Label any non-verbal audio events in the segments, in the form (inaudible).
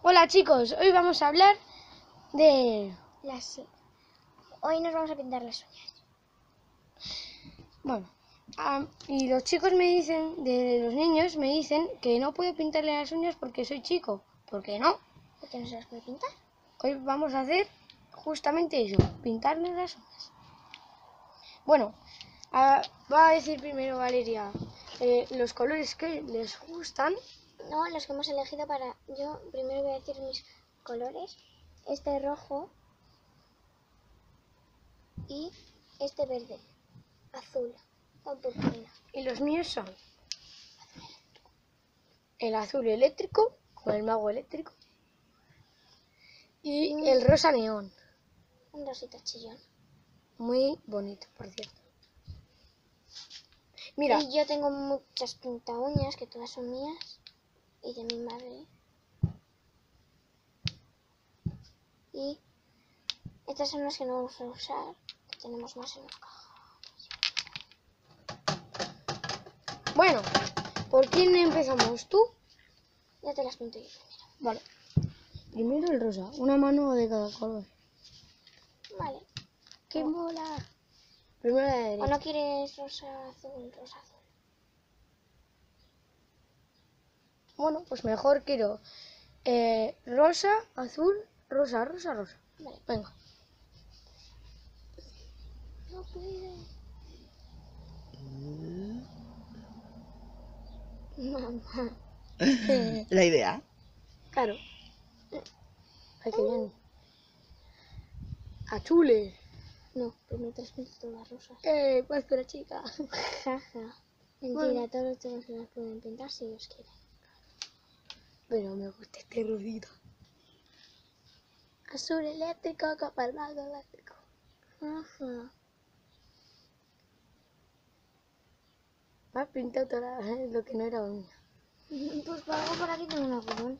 Hola chicos, hoy vamos a hablar de... Las... Hoy nos vamos a pintar las uñas. Bueno, y los chicos me dicen, de los niños me dicen que no puedo pintarle las uñas porque soy chico. ¿Por qué no? ¿Por qué no se las puede pintar? Hoy vamos a hacer justamente eso, pintarle las uñas. Bueno, ah, va a decir primero Valeria eh, los colores que les gustan. No, los que hemos elegido para... Yo primero voy a decir mis colores. Este rojo y este verde, azul o purpurina. Y los míos son el azul eléctrico, con el mago eléctrico, y Mm. el rosa neón. Un rosita chillón. Muy bonito, por cierto. Mira, Y yo tengo muchas pinta uñas que todas son mías y de mi madre. Y estas son las que no vamos a usar, que tenemos más en la caja. bueno, ¿por quién empezamos? ¿Tú? Ya te las pinto yo primero. Vale. Primero el rosa, una mano de cada color. Vale. ¡Qué mola! Primero la de ¿O no quieres rosa azul, rosa azul? Bueno, pues mejor quiero eh, rosa, azul, rosa, rosa, rosa. Vale. Venga. No puede. Mamá. (laughs) La idea. Claro. Ay, qué bien. Azule. No, primero te las pinto todas rosas. Eh, pues pero chica. Jaja. (laughs) Mentira, Bueno. todos los chicos se las pueden pintar si ellos quieren. Pero me gusta este rosito. Azul eléctrico, capa el mago eléctrico. Ajá. Me has pintado toda la- lo que no era uña. (laughs) Pues algo por aquí tengo un algodón.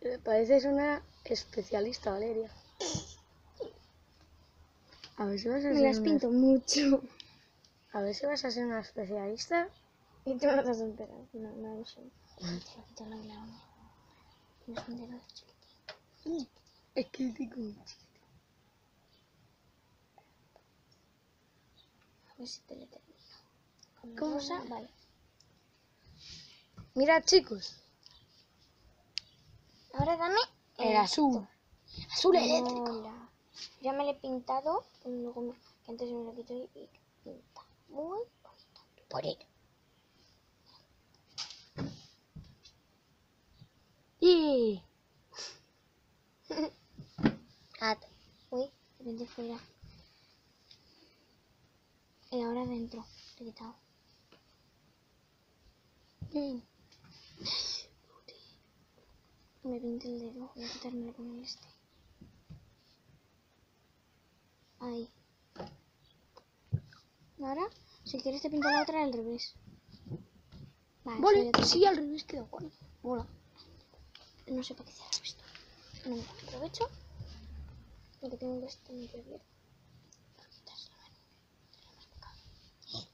Eh, Pareces una especialista, Valeria. A ver si vas a Me ser las una- pinto mucho. A ver si vas a ser una especialista. Y tú no te has enterado. No, no lo sé. Te lo lo la uña. Me las pinté lo de chiquitín. Es que digo. A ver si te le termino. ¿Cómo? rosa, vale. Mira, chicos. Ahora dame El azul. Azul eléctrico. Hola. Ya me lo he pintado. Luego me- que antes me lo quito y pinta. Muy bonito. Por ello. Y. At. (laughs) Uy, de fuera. Y ahora dentro. Te he quitado. Bien. Me pinté el dedo. Voy a quitármelo con este. Ahí. Ahora, si quieres te pinto la otra al revés. Vale, Vale, sí, al revés queda guay. No sé para qué cierro esto. No, mira, aprovecho. Lo que tengo esto medio abierto. Para quitarse la mano. Más.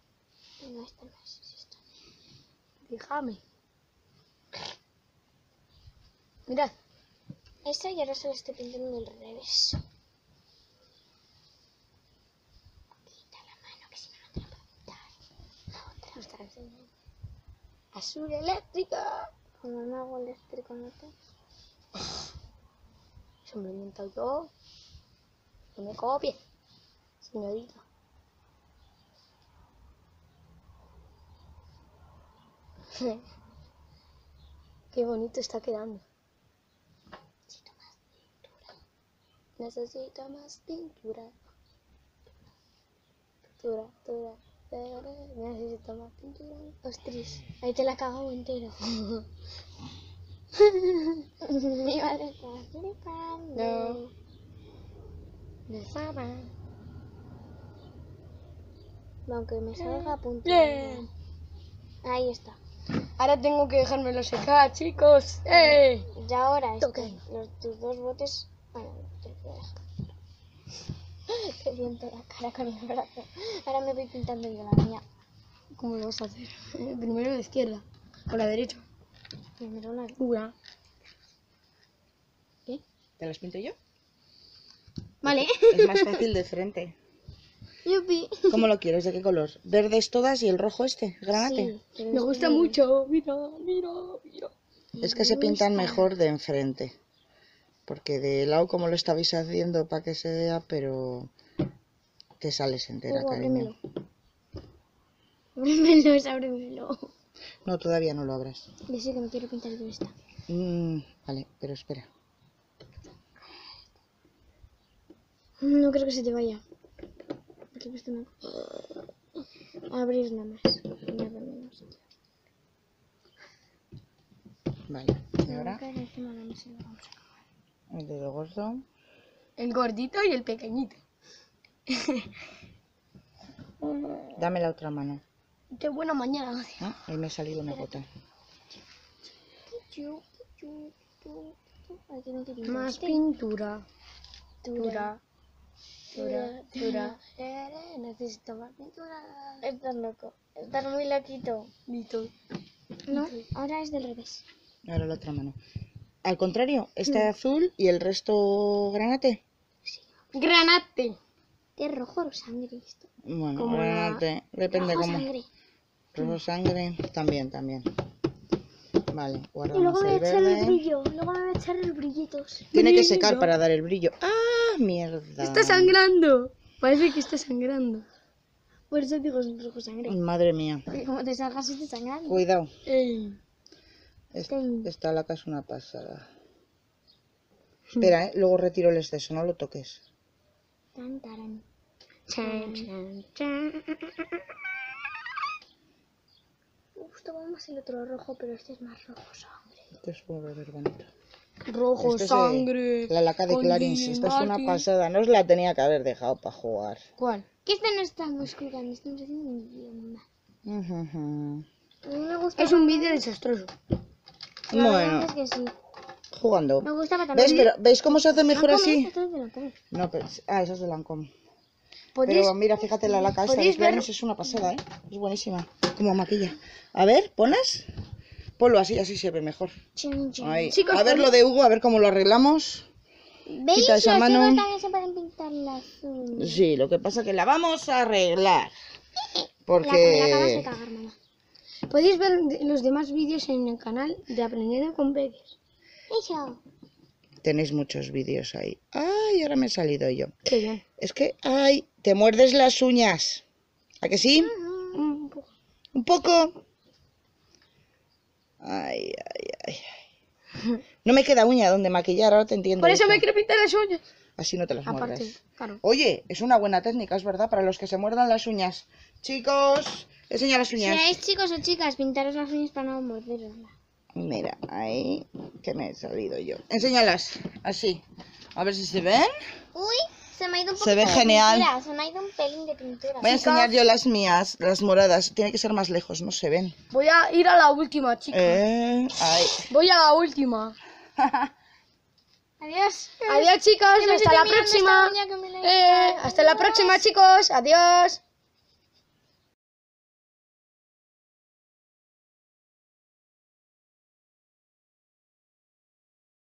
No, esta no es, es esta. Déjame. Mirad. Esta y ahora se la estoy pintando del revés. Quita la mano que si no, no te la puedo pintar. La otra. Azul eléctrico. El mago eléctrico, ¿no te? Eso me inventado yo. No me copie, señorita. (laughs) Qué bonito está quedando. Necesito más pintura. Pintura, pintura. pintura. Necesito más pintura. Ostras, ahí te la cago entero. Mi madre está flipando. No. Fama. Aunque me salga a punto. Bien. Ahí está. Ahora tengo que dejármelo secar, chicos. ¡Eh! Y ahora este, los, tus dos botes. Bueno, te voy a dejar. Te viento la cara con el brazo. Ahora me voy pintando yo la mía. ¿Cómo lo vas a hacer? Primero la izquierda o la derecha. Primero la... Una. ¿Qué? ¿Te las pinto yo? Vale. Es más fácil de frente. (laughs) Yupi. ¿Cómo lo quieres? ¿De qué color? ¿Verdes todas y el rojo este? ¿Granate? Sí, Me gusta que- mucho. Mira, mira, mira. Es que se pintan mejor de enfrente. Porque de lado como lo estabais haciendo para que se vea, pero te sales entera, Hugo, cariño. ábremelo. (laughs) Ábremelo. No, todavía no lo abras. Sé que me quiero pintar yo esta. Mm, vale, pero espera. No creo que se te vaya. Aquí he puesto una... Abrir nada más. Nada menos. Vale, y ahora el dedo gordo. El gordito y el pequeñito. (laughs) Dame la otra mano. Qué buena mañana. Ah, Ahí me ha salido una gota. Más pintura. pintura. Dura, dura, dura. Necesito más pintura. Estás loco. Estás muy loquito. Dito. No, ahora es del revés. Ahora la otra mano. Al contrario, este azul y el resto granate. Granate. Es rojo o sangre esto. Bueno, Como la- granate, depende Rojo cómo. sangre. Rojo sangre, también, también. Vale, Y luego guardamos voy a el echar el verde. brillo. Luego voy a echar los brillitos. Tiene que secar para dar el brillo. ¡Ah, mierda! Está sangrando. Parece que está sangrando. Por eso digo es rojo sangre. Madre mía. Como te salgas sangrando. Cuidado. Ey. Es- Ten. Esta laca es una pasada. Espera, ¿eh? luego retiro el exceso, no lo toques. Tan, taran. Chan, chan, chan. Me gustaba más el otro rojo, pero este es más rojo sangre. Esto es un bonito. Rojo Este es de- sangre. La laca de Clarins. Esta es una pasada. No os la tenía que haber dejado para jugar. ¿Cuál? Que este no estamos jugando, estamos haciendo un idioma. Me gusta. Es un vídeo desastroso. La Bueno, es que sí. jugando. Me. ¿Ves? Pero, ¿Veis cómo se hace mejor así? No, pero... Ah, esa es de Lancome. Pero mira, fíjate la laca esta de ¿Podéis ver? Es una pasada, ¿eh? Es buenísima. Como maquilla. A ver, ponlas. Ponlo así, así se ve mejor. Chin, chin. Ahí. Chicos, a ver lo de Hugo, a ver cómo lo arreglamos. ¿Veis? Quita esa Los mano. también se pueden pintar la azul. Sí, lo que pasa es que la vamos a arreglar. La, la acabas de Porque... cagar, mamá. Podéis ver los demás vídeos en el canal de Aprendiendo con Peques. Eso. Tenéis muchos vídeos ahí. Ay, ahora me he salido yo. Qué bien. Es que, ay, te muerdes las uñas. ¿A que sí? Un poco. Un poco. Ay, ay, ay. ay. No me queda uña donde maquillar, ahora te entiendo. Por eso me quiero pintar las uñas. Así no te las Aparte, muerdas. claro. Oye, es una buena técnica, es verdad, para los que se muerdan las uñas. Chicos, enseña las Si uñas. erais chicos o chicas, pintaros las uñas para no morderosla. Mira, ahí que me he salido yo. Enséñalas, así. A ver si se ven. Uy, se me ha ido un Se poquito ve de genial. pintura, Se me ha ido un pelín de pintura. Voy a enseñar yo las mías, las moradas. Tiene que ser más lejos, no se ven. Voy a ir a la última, chicos. Eh, ahí. Voy a la última. (laughs) Adiós. Adiós, chicos. Me Hasta la próxima. Eh, hasta la próxima, chicos. Adiós.